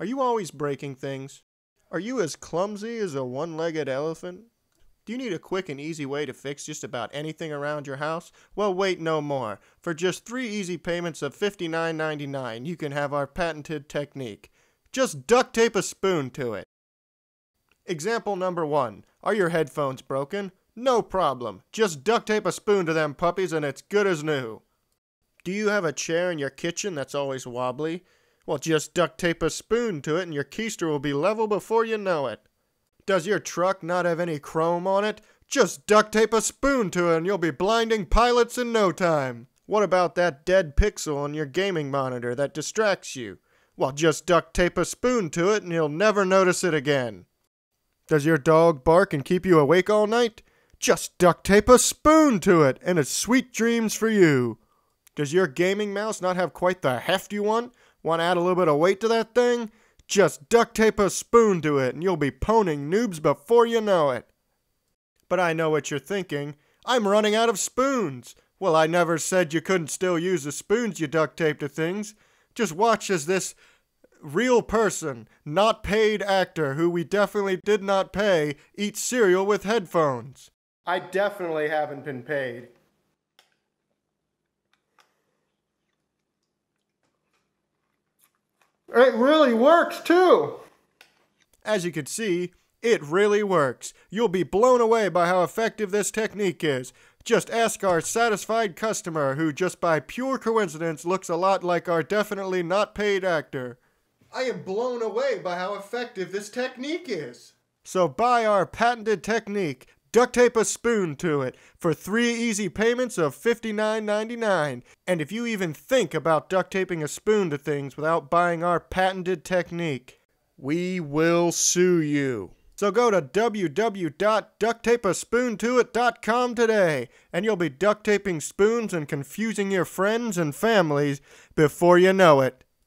Are you always breaking things? Are you as clumsy as a one legged elephant? Do you need a quick and easy way to fix just about anything around your house? Well, wait no more. For just three easy payments of $59.99, you can have our patented technique. Just duct tape a spoon to it. Example number one Are your headphones broken? No problem. Just duct tape a spoon to them puppies and it's good as new. Do you have a chair in your kitchen that's always wobbly? Well, just duct tape a spoon to it and your keister will be level before you know it. Does your truck not have any chrome on it? Just duct tape a spoon to it and you'll be blinding pilots in no time. What about that dead pixel on your gaming monitor that distracts you? Well, just duct tape a spoon to it and you'll never notice it again. Does your dog bark and keep you awake all night? Just duct tape a spoon to it and it's sweet dreams for you. Does your gaming mouse not have quite the heft you want? Want to add a little bit of weight to that thing? Just duct tape a spoon to it and you'll be poning noobs before you know it. But I know what you're thinking. I'm running out of spoons. Well, I never said you couldn't still use the spoons you duct tape to things. Just watch as this real person, not paid actor who we definitely did not pay, eats cereal with headphones. I definitely haven't been paid. It really works too. As you can see, it really works. You'll be blown away by how effective this technique is. Just ask our satisfied customer who just by pure coincidence looks a lot like our definitely not paid actor. I am blown away by how effective this technique is. So buy our patented technique, duct tape a spoon to it for three easy payments of $59.99. And if you even think about duct taping a spoon to things without buying our patented technique, we will sue you. So go to www.ducktapespoontoit.com today, and you'll be duct taping spoons and confusing your friends and families before you know it.